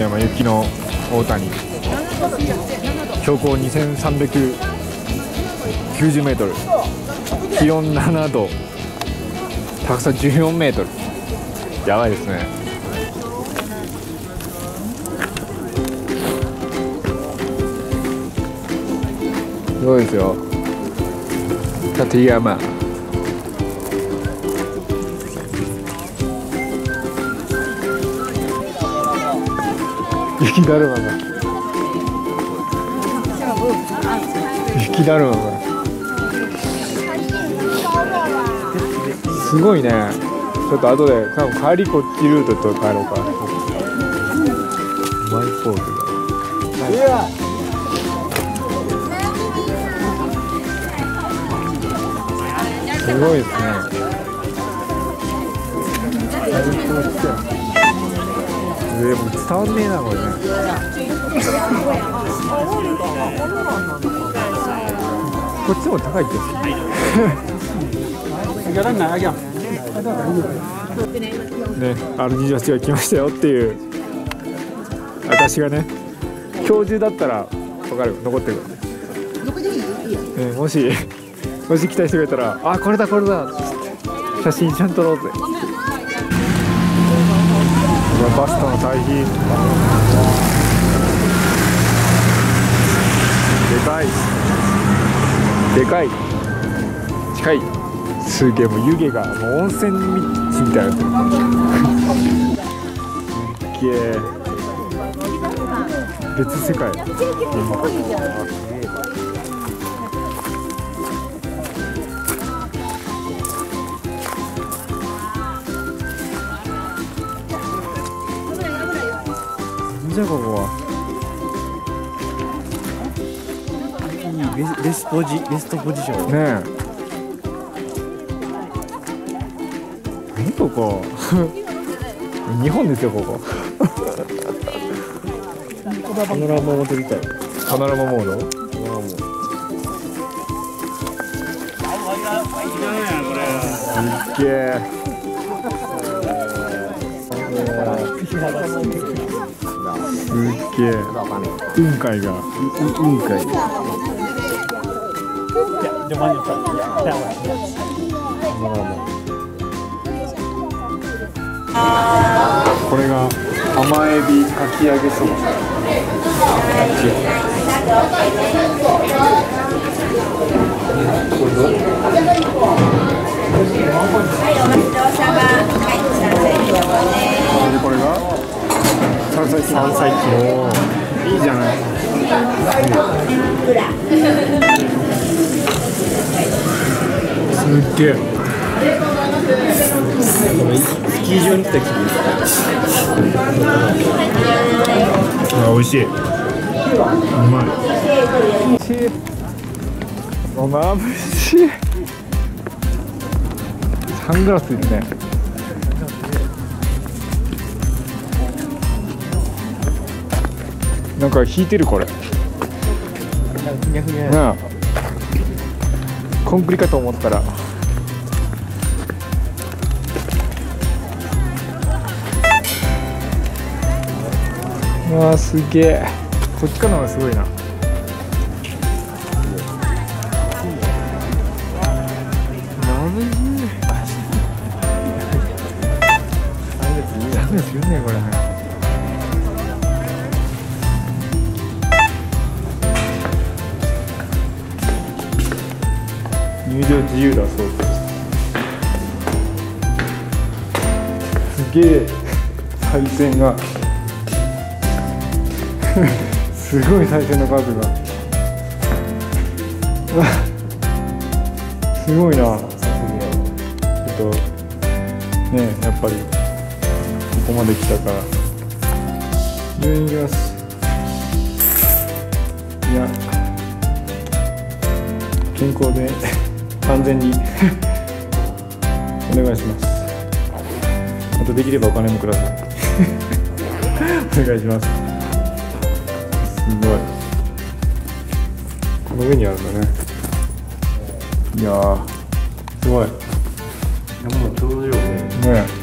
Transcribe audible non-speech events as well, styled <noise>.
立山雪の大谷。標高2390メートル。気温7度。高さ14メートル。やばいですね。すごいですよ。立山。雪だるまが。雪だるまが。すごいね。ちょっと後で多分帰りこっちルートと帰ろうか。マイポーズがすごいですね。上もう伝わんねえなこれね。こっちも高いってね R28 が来ましたよっていう。私がね今日中だったら分かる。残ってるね、もしもし来た人がいたら「あこれだこれだ」写真ちゃん撮ろうぜバスとの対比。でかい。でかい。近い。すげえもう湯気がもう温泉道みたいなすっげえ。別世界。じゃここは。いいベスベスポジベストポジション。ねえ。何ここ？<laughs> 日本ですよここ。パノラマを撮りたい。パノラマモード？パノラマすっげえすっげえ。雲海が雲海これが甘エビかき揚げそば山菜キ山菜キいいじゃないすっげえ。スキー場に来た気分あ美味しい。うまい。まぶしい。サングラスいるねなんか引いてるこれ。なあ。コンクリかと思ったら。うわあすげえ。こっちからの方がすごいな。まぶしいダメですよね <laughs> これ入場自由だそうです。すげえ再生が。<laughs> すごい再生の数が。<laughs> すごいなちょっとねやっぱりここまで来たから。病院行きますいや健康で。完全に。<laughs> お願いします。あとできればお金もください。<laughs> お願いします。すごい。この上にあるんだね。いやーすごい。もう頂上でね